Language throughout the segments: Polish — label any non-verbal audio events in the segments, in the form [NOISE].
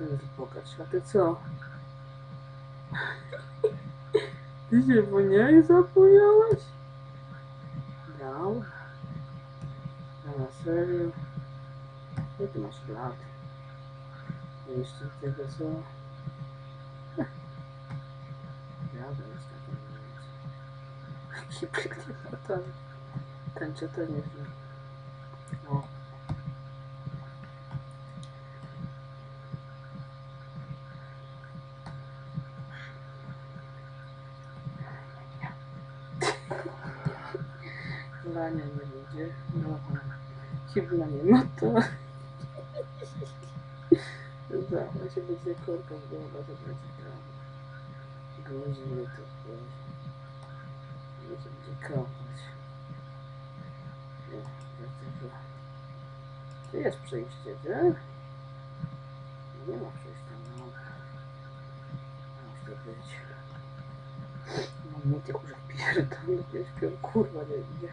To jest bogacz. A ty co? Ty się po niej zapomniałeś? No na serio? Nie ty masz lat. Jeszcze tego co? Ja jest taki Jaki piękny fotel. Czy ten nie wiem. No. Nie będzie. No. Kibla nie ma to. Zawsze się będzie korka w głowa, to będzie prawo. Grozi mnie to grozi. Nie się będzie kąpać. Nie, dlatego. Tu jest przejście, gdzie? Nie ma przejścia, no. Muszę być. Mam mnie tych już pierdolę, kurwa nie idzie.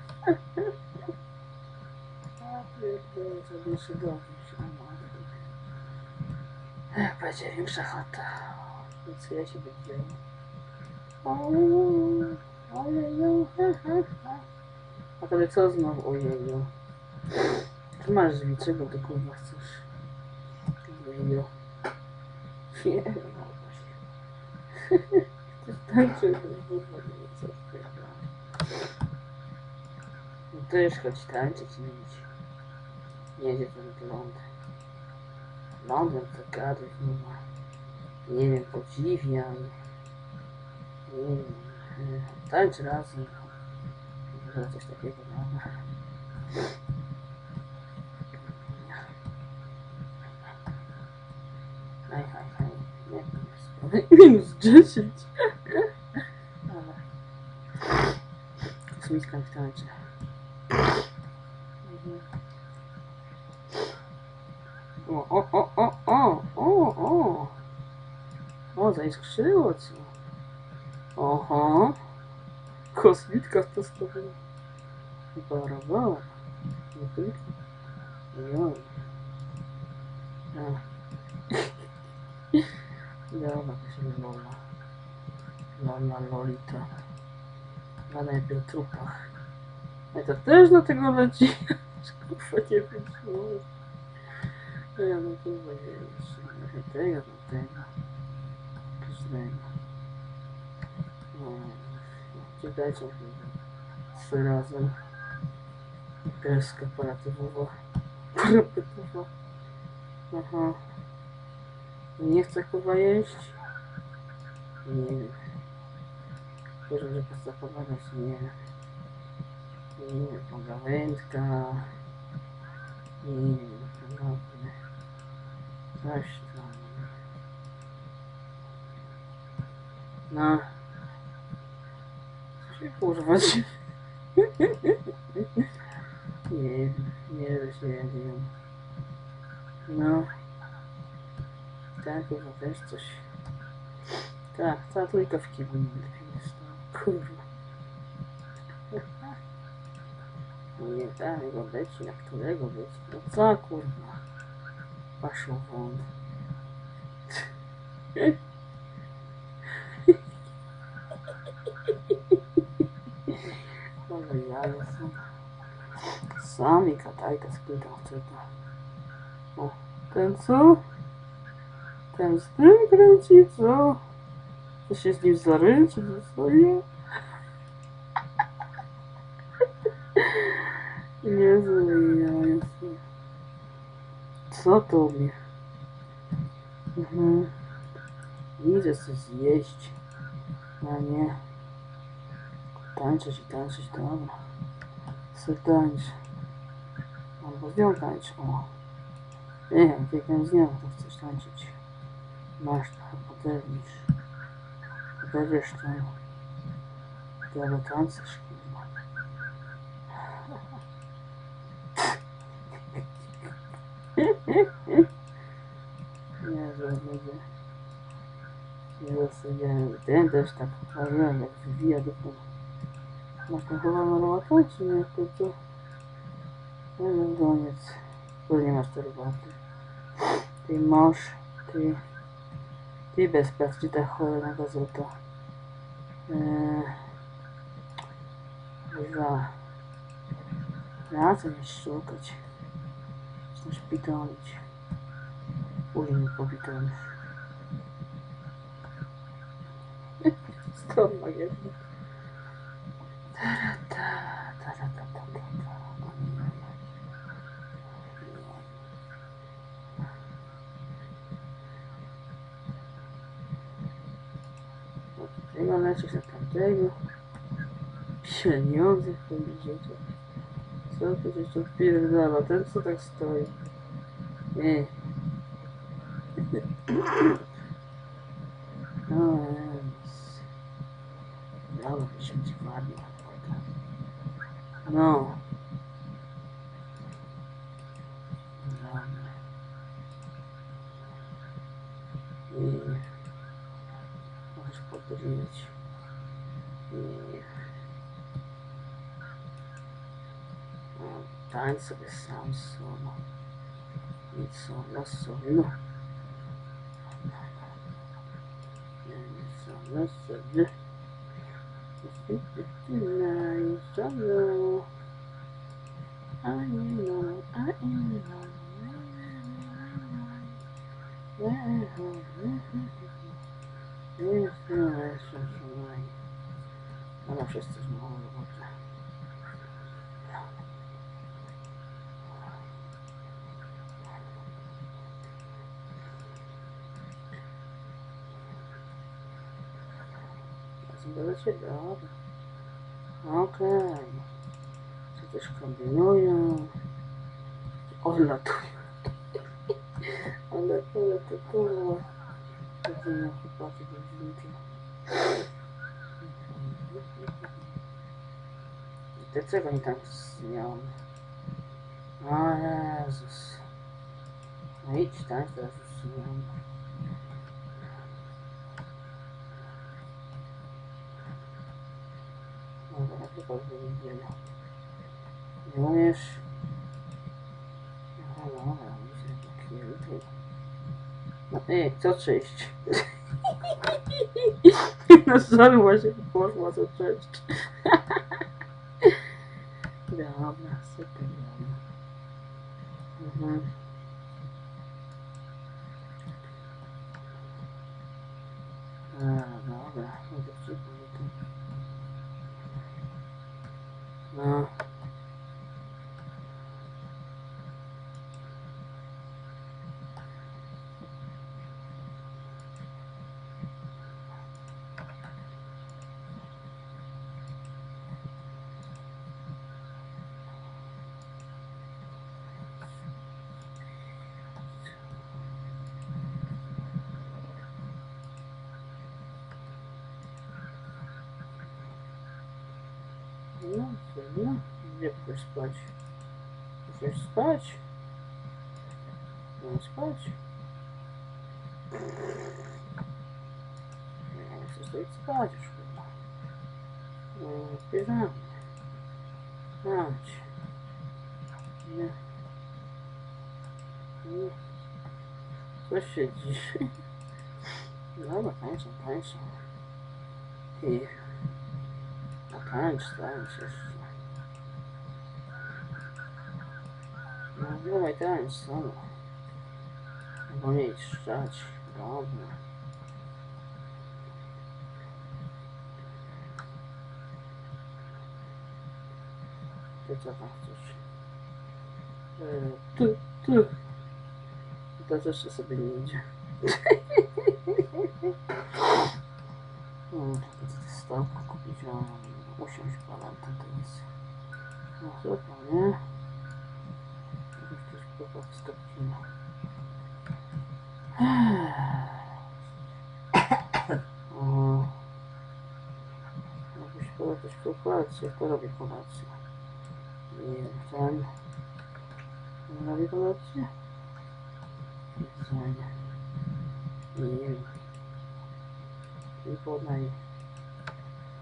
A pierdolę, to jeszcze dobrze się Ech, będzie większa chata. No co ja się będzie? Ojeju, ha. A tobie co znowu? Ojeju. Ty masz drzwi, czego ty kurwa chcesz? Ojeju. Nie, no właśnie. Chcesz tańczyć, to kurwa nie wiem co kurwa. No też chodź tańczyć i idź. Jedzie ten ląd. Londyn to gadów nie ma. Nie wiem, podziwiam. Nie wiem. e, Tańcz razem. Może coś takiego no. Hej, hej, hej. Minus- minus 10. Ale. Kosmicka w tańczy. Mhm. O, o, o, o, o, o, o. Zaiskrzyło co. Oho. Kosmitka w to stopniu. Parowała. Nie tylko. Ojoj. A. Dobra, to się lola. Lola, lolita. Na najpierw trupach. A to też do tego leci. [LAUGHS] Kurwa nie wiem. No ja no to już tego do tego. Każdego. No, czekajcie trzy razem. Imprezka paratywowa. Paratywowa. Aha. Nie chcę chyba jeść. Nie wiem. Proszę, że zachować nie. Nie, pogawędka. Nie wiem, naprawdę. Coś tam. No. Co się kurwa dzieje? Nie wiem, nie się nie wiem. No. Tak, chyba też coś. Tak, ta trójka w kiblu jest. No, kurwa. Nie tak, go leci, na którego leci. No co kurwa? Paszą won. Ale [LAUGHS] jaja są. Sami katajka spytał czyta. O, ten co? Ten z tym kręci, co? To się z nim zaręczy, to sobie? [LAUGHS] Co to mnie? Mhm. Idę coś zjeść. A nie. Tańczyć i tańczyć, dobra. Se tańcz. Albo z nią tańcz, o. Nie wiem, jak z nią, to chcesz tańczyć. Masz trochę podernisz. Poderniesz to. Dobra, tańczysz, kurwa. Nie, że będzie. Nie zasypiałem. Ten też tak, jak wywija dupą. Masz tam chyba normalną czy nie? To co? Nie wiem, koniec. Tu nie masz tej roboty. Ty masz Ty, ty bez pracy, gdzie ta cholera gazeta? Eee, kurwa. Na co mnie szukać? Chcę szpitolić. Później mi. Skąd ma jedno? Ta, ta, ta, ta, ta, ta, ta, ta. Tego leczyć na tamtego. Pieniądze w tym życiu. Co to się tu pierdala? Ten co tak stoi? Nie. No więc. Dobra, byśmy ci ładnie. No. Dobra. I możesz podryć. I no, tańcz sobie sam solo. I solo, solo. I solo, solo. I solo. I know, I know. Ona wszyscy znowu robotę. Zgadzacie? Dobra. Okej. Co też kombinują? Odlatują. Ale ale to kurwa. Jedzenia chłopaki do wzięcia. Dlaczego oni tam zmiał? O Jezus. No idź tam, teraz już zmiał. Dobra, chyba wyjdziemy. Nie umiesz? No dobra, myślę, że nie tutaj. No ej, co cześć? [LAUGHS] No sorry, właśnie poszła co cześć. [LAUGHS] Dobra, super, dobra. Mhm. A, dobra, no to przypomnę to. No. No, no, gdzie chcesz spać? Chcesz spać? No spać? Nie chcesz to idź spać już chyba. No, bierzemy. Chodź. Nie. Nie. Co się dziś? Dobra, tańczą, tańczą. I... A tańcz, tańcz jeszcze. No, dawaj tańcz, sama. Bo nie szczać. Dobra. Ty co tam chcesz? E, Ty, ty. To też sobie nie idzie. [LAUGHS] Hmm, to ty stałka kupić, a usiąść palantem teraz. No super, nie? Już chyba wstąpimy. O. Jakbyś chyba też po kolację, kto robi kolację? Nie wiem, ten... Nie robi kolację? Jedzenie. Nie wiem. I podaj.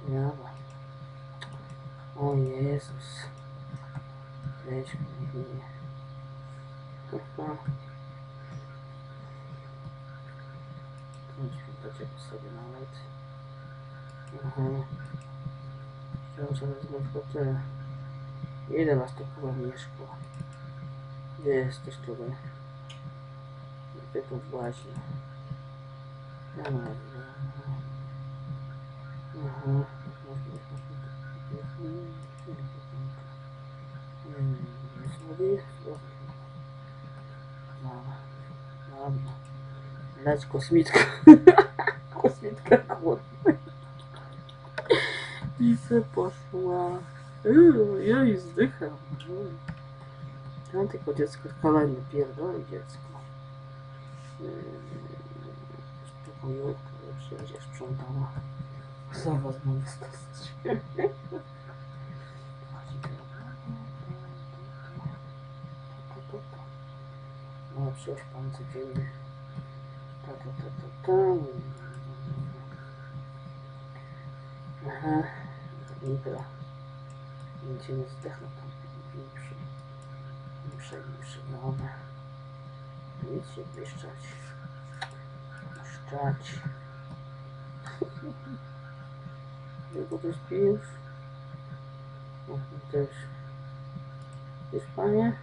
Jawa. O Jezus. Weź mnie. Chyba. zdechnąć, dlaczego sobie nawet. Aha. Chciałem sobie znów tyle. Ile was tu chyba mieszka? Gdzie jesteś tutaj? Gdzie tu włazi? Ja nie wiem. Aha. Sobie? Leć kosmitka. [LAUGHS] kosmitka. I se poszła. Uuu, ja i zdycham. Ja tylko dziecko kolejne pierdoli dziecko. Yy, Pokoju, które przyjdzie sprzątała. Za was mam wstać. [LAUGHS] No, przecież pan codziennie. Ta, ta, ta, ta, ta. Aha, dobra. Nic nie zdechnął tam większy. Większy, większy, dobra. Nic się błyszczać. Błyszczać. Tylko to śpi już. No, też. Jest panie?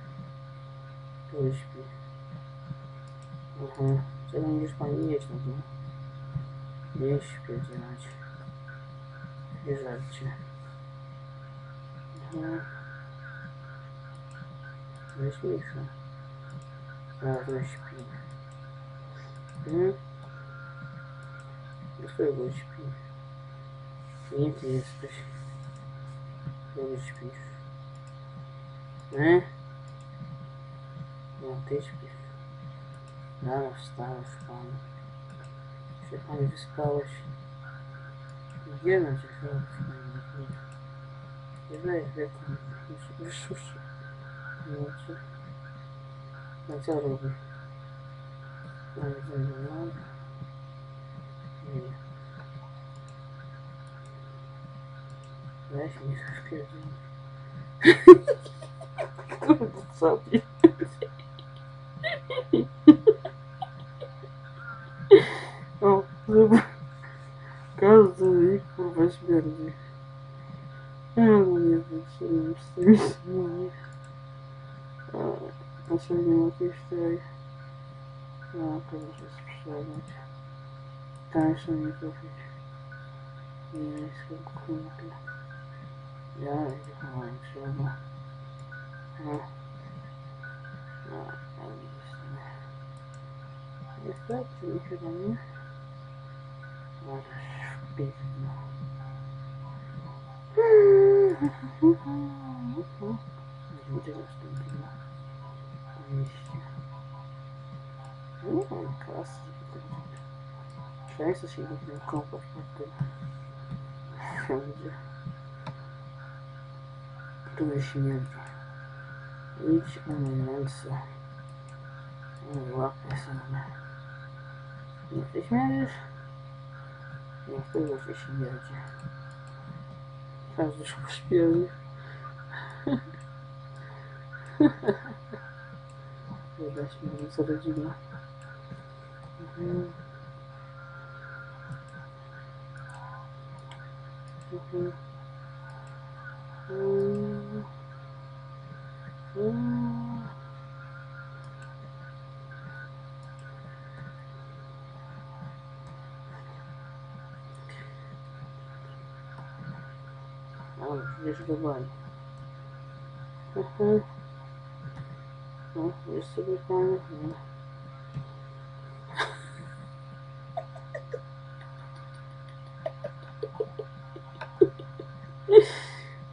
Tu śpi. Aha. Czego nie już pani jeść na dół? Nie śpiedziać. Nie żarcie. Aha. Wyśmieszne. Zaraz śpi. Hmm? Dlaczego śpi? Nie ty jesteś. Nie śpisz. Nie? No ty śpisz. Zaraz wstałeś pan. Się pan wyspałeś. Gdzie na cię chwilę? Nie znaję wieku. Wyszuszy. No co? No co robi? No jedzenie, no. Nie. Weź mi szkiedzi. Kurde, sobie. O, zobacz. Każdy ich kurwa śmierdzi. Ja no nie wiem, co mam z tymi snami. A co nie jakieś tutaj... No, to muszę sprzedać. Tańsze mi kupić. Nie jest kurde. Ja ich mam trzeba. No. No, ale jest nie starczy mi chyba, nie? Może piękno. Ludzie nastąpili. Mieście. Nie mam kasy, żeby to Często się nie wiem kąpać pod tym. Wszędzie. Tu śmierdzi. Idź umyj ręce. Umyj łapy same. Nie ty śmierdzisz? Nie tego się śmierdzi. Każdy się pośpieli. Chyba śmierdząca rodzina. Mhm. Mhm. Mm. Mm. O, wiesz go boi. Mhm. No, wiesz sobie? No.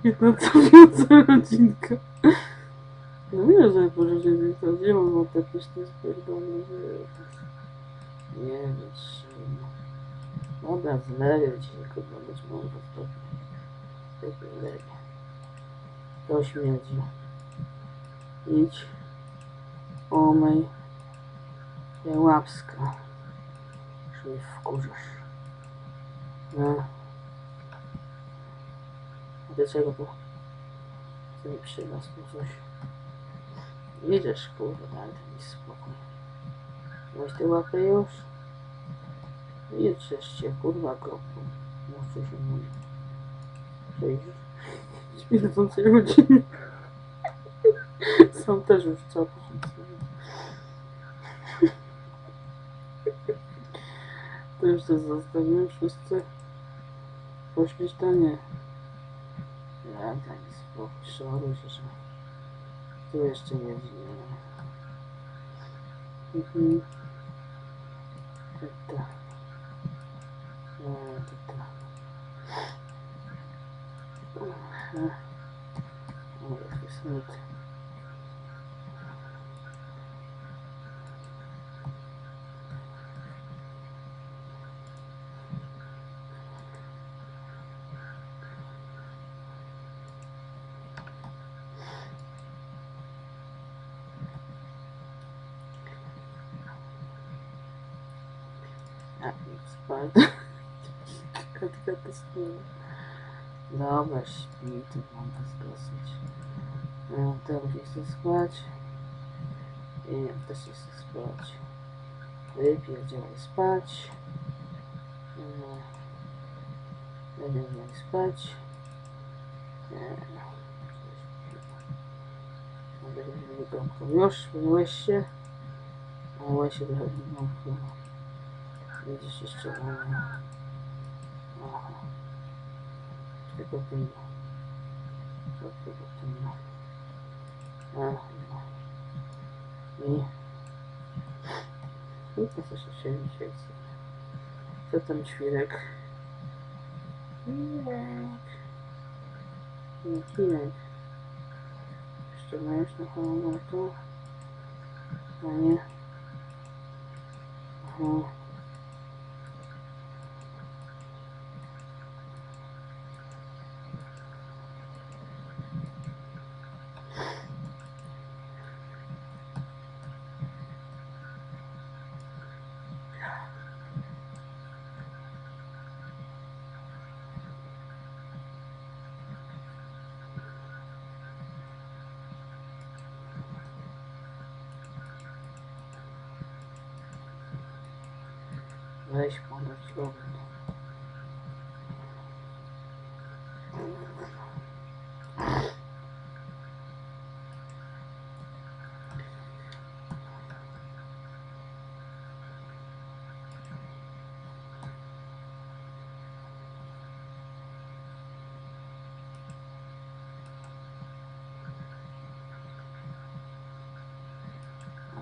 Jedna całująca rodzinka. No nie, że pożyczyli to, gdzie mam te pyszne spierdolone, że... Nie wytrzymam. Dobra, zleję ci, kurwa, być może w to. Tylko leję. To śmierdzi. Idź. Omyj. Te łapska. Już mnie wkurzasz. No. A dlaczego tu? Co mi tu coś? Idziesz, kurwa, daj mi spokój. Masz te łapy już? Jedźcie, kurwa, kropu. Muszę się mówi. Przejść. Śmierdzącej rodziny. [LAUGHS] Są też już co To zostawiłem wszyscy. Poszliś to nie. Ja tak spokój, szoruj się, że tu jeszcze nie żyje. Mhm. Tata. No, tata. Aha. O, jaki smut. A, idź spać. Katka to spała. Dobra, śpi, to mam was dosyć. Ja też chcę spać. I ja też chcę spać. Wypierdzielaj spać. No. Będę miał spać. Nie. Mogę wyglądać. Już, myłeś się. Myłeś się trochę wyglądać. Widzisz jeszcze mamy. Aha. Tylko. Co tylko tyle. Aha. I... Tylko co się się dzisiaj chce. Co tam świrek? Świrek. Nie, świrek. Jeszcze masz na chorobotu? No nie. Aha.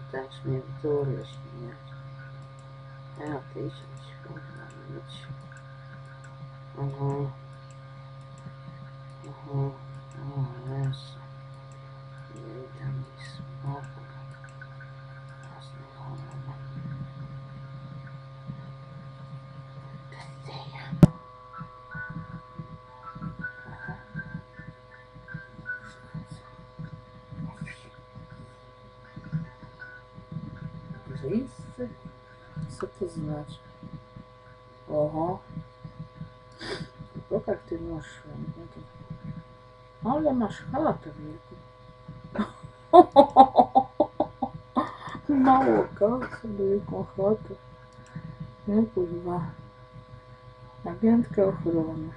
A też mnie wtórujesz, nie? Ja tysiąc, kurwa, mieć. Aha. Aha. O, Jezu. Nie dam mi spokój. Jasne, cholera. Bezdieja. Aha. Zaiste? Co to znaczy? Oho. Pokaż ty masz świętego. Ale masz chatę wielką. [LAUGHS] Mało kasy, wielką chatę. Nie kurwa. Agentka ochrony.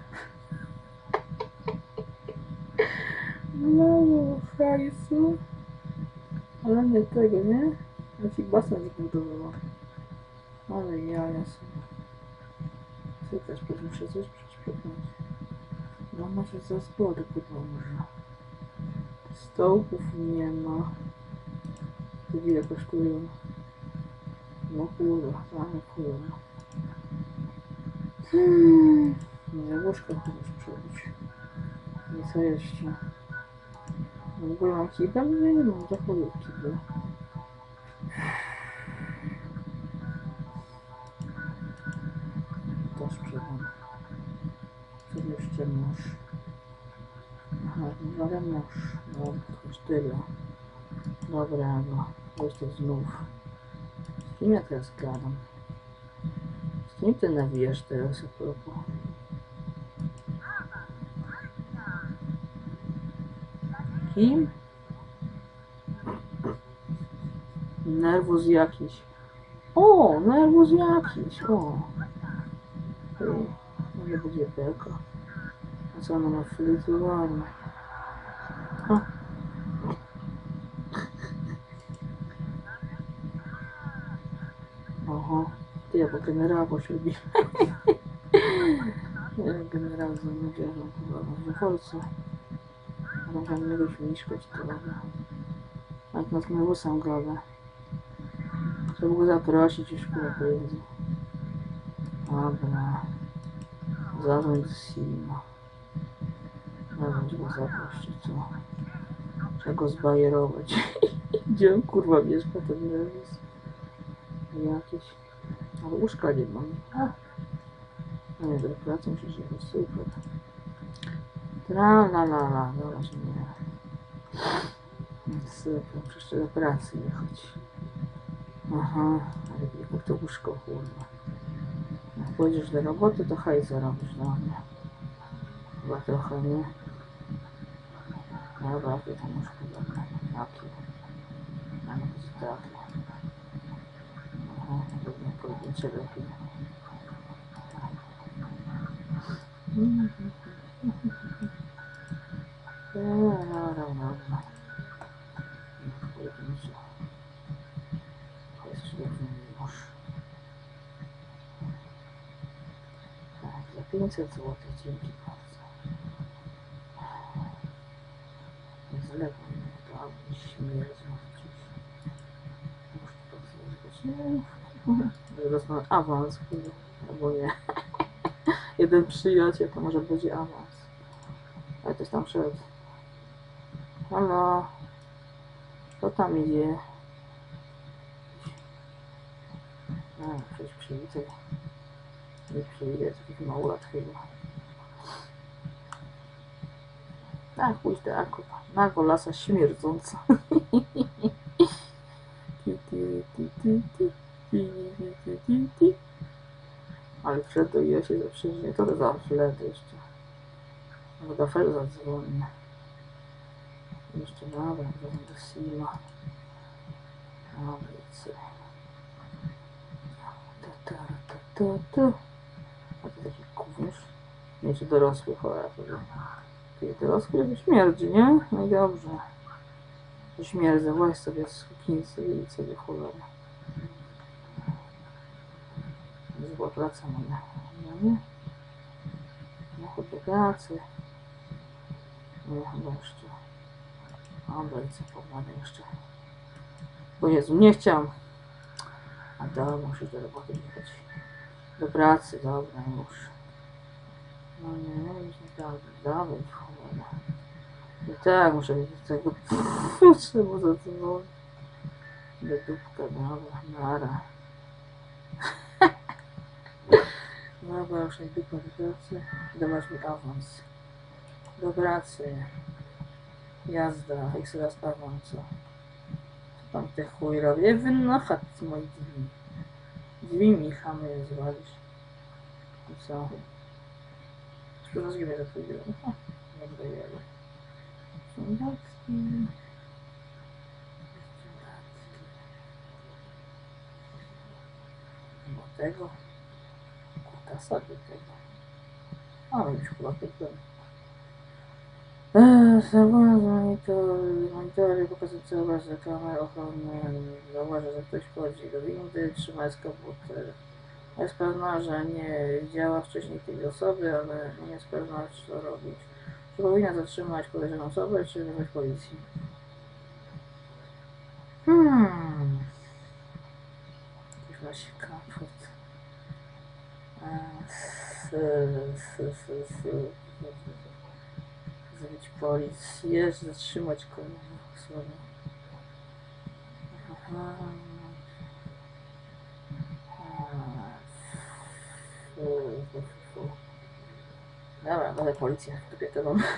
Mało [LAUGHS] hajsu. Ale nie tego, nie? Ja ci basen zbudowała. Ale jaja są. Ty też muszę coś przeszpiegnąć. No może za spory może. Stołków nie ma. To ile kosztują? No kurwa, same kurwa. Hmm. Nie, łóżko możesz przebić. I co jeszcze? W ogóle mam kibel? Nie, mam zachodu kibel. To sprzedam. Jeszcze masz? Aha, no ale masz. No, to już tyle. Dobra. Weź to znów. Z kim ja teraz gadam? Z kim ty nawijasz teraz a propos? Kim? Nerwus jakiś. O, nerwus jakiś, o. nie będzie beka. Co? O. Oho, ty bo generała poślubi. Generał za młodzieżą, chyba może. Ale tam nie byś mieszkać to robię. Jak nad mewusem gada. Trzeba go zaprosić już kurwa pojedzie. Dobra. Zadzwoń do Sima. Go zaprosić, co? Trzeba go zbajerować. [LAUGHS] Gdzie on kurwa mieszka, nie jest. Jakieś. Ale łóżka nie mam. A. Nie, do pracy muszę się super. Tra la la la, dobra, że nie. Super, muszę do pracy jechać. Aha, ale jak to łóżko kurwa. Jak pójdziesz do roboty, to hajs zarobisz dla mnie. Chyba trochę, nie? Dobra, jakie tam łóżko dobra. Jakie? A no to takie. Aha, pewnie pojedyncze lepiej. Dobra, dobra. Pojedyncze. To jest świetny już. Tak, za 500 zł, dzięki bardzo. Nie zlewam mnie, to albo śmierdzą gdzieś. Muszę to awans, albo nie. [LAUGHS] Jeden przyjaciel, to może będzie awans. Ale ktoś tam szedł. Halo. Kto tam idzie? A, przecież przywitał. Nie przyjdzie, takich małolat chyba. Tak, pójść do akupa. Nago lasa śmierdząca. Wszedł i ja się zaprzeźnię. To za chwilę jeszcze. No do Fel zadzwonię. Jeszcze dobra, zadzwonię do Sima. Dobra, co? Ta, ta, ta, ta, ta. A to taki gówniarz. Nie, czy dorosły, cholera. Że- Ty dorosły śmierdzi, nie? No i dobrze. Śmierdzę, weź sobie sukinsy i sobie cholera. Zła praca moja. No nie? No chodź do pracy. Nie, chyba jeszcze. Dobra, i co pomogę jeszcze. Bo Jezu, nie chciałam. A dobra, muszę do roboty jechać. Do pracy, dobra, już. No nie, no już nie dawaj, dawaj, cholera. I tak, muszę wiedzieć tego. Trzeba zadzwonić. Do dupka, dobra, nara. Dobra, już dupa do pracy. Dawać mi awans. Do pracy. Jazda, jeszcze raz awansa. Co tam te chuj robię? Wynochać z moich drzwi. Drzwi mi chamy zwalisz. I co? Sprzedaż mnie za twój dzień. Dobra, jadę. Sądacki. Do tego. Kutasa do tego. Ale już chyba pytałem. Monitory, monitory pokazujące obraz że kamery ochronne zauważa, że ktoś wchodzi do windy, trzyma eskaputer. Jest pewna, że nie widziała wcześniej tej osoby, ale nie jest pewna, co robić. Czy powinna zatrzymać podejrzaną osobę, czy wezwać policji? Hmm. Jakiś właśnie kaput. Zrobić policję, zatrzymać kogoś. Aha. Dobra, będę policję. Dupie to mam. [LAUGHS]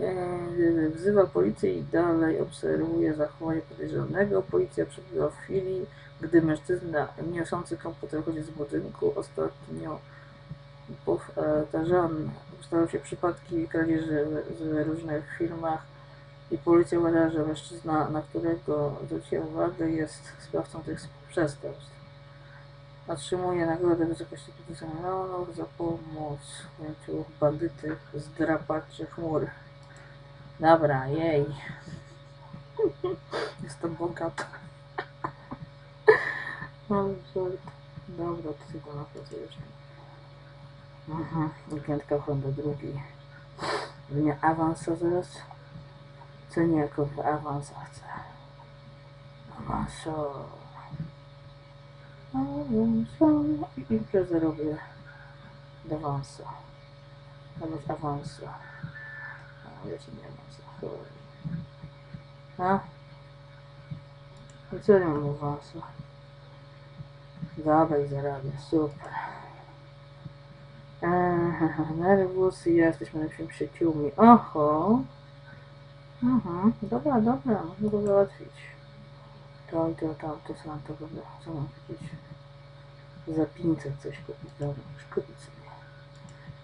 E, Wzywa policję i dalej obserwuje zachowanie podejrzanego. Policja przybyła w chwili, gdy mężczyzna niosący komputer chodzi z budynku. Ostatnio powtarzane zdarzały się przypadki kradzieży w różnych filmach i policja uważa, że mężczyzna, na którego zwróciła uwagę, jest sprawcą tych przestępstw. Otrzymuje nagrodę w wysokości 5 milionów za pomoc w ujęciu bandyty zdrapaczy chmury. Dobra, jej. [LAUGHS] Jestem bogata. [LAUGHS] No, żart. Dobra, to tylko na to już. Mhm, weekendka ochrony drugi. Dnia awansa zaraz. Co nie w awansa chcę. Awansa. I imprezę robię. Do awansa. Albo z awansa. A, ja się nie awansa. A? I co nie mam awansa? Dobra, i zarabię. Super. Eee, [LAUGHS] nerwus i ja jesteśmy najlepszymi przyjaciółmi. Oho. Mhm, dobra, dobra, można go załatwić. To i to, tam, to sam, to dobra. Co mam kupić? Za 500 coś kupić, dobra, już kupić sobie.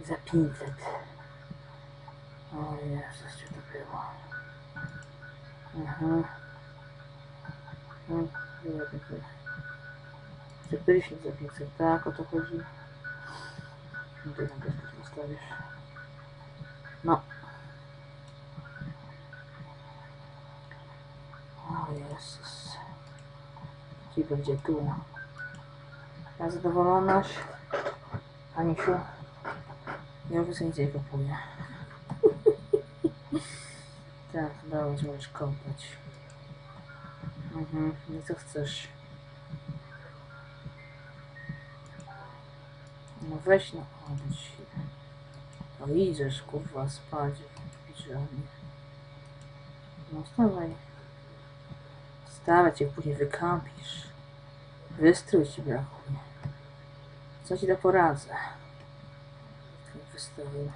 Za 500. O Jezus, gdzie to było? Aha. No, ile to było? Czy prysznic za 500, tak, o to chodzi. No to tam też postawisz. No. O Jezus. Ci będzie tu. Ja zadowolonaś? Anisiu? Ja już nie kupuję. tak, dałeś, możesz kąpać. Mhm, no co chcesz? No weź no, się. No idziesz kurwa spać piżamie. No wstawaj. Wstawaj, cię później wykampisz. Wystrój ci brakuje. Co ci da poradzę? Twój wystrój.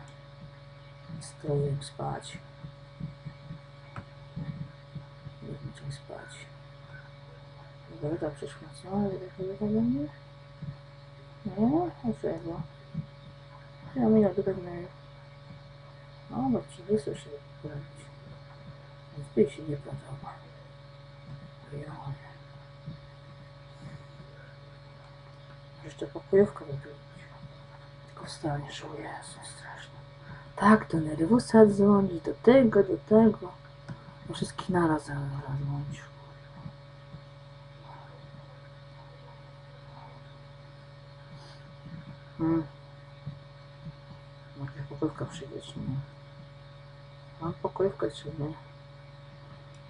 Strojem spać. Wiem, spać. Dobra, przyszła co? Ale tak nie mnie? Nie? Dlaczego? Ja minął do pewnego. No, no, czy wysłał się poprawić. Więc tej się nie podoba. Jeszcze pokojówkę wypić. Tylko wstaniesz, o Jezu, straszne. Tak, do nerwusa dzwonić, do tego, do tego. Do wszystkich naraz zadzwonić. Hmm. Jaka pokojówka przyjdzie, czy nie? Mam pokojówkę, czy nie?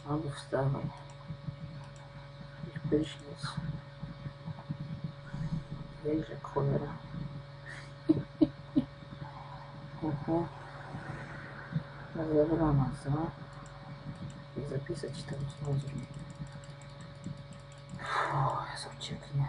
Albo wstawaj. Prysznic. Jak cholera. Oho. Zabrana, co? I zapisać tam znowu. O, Jezu, ucieknie.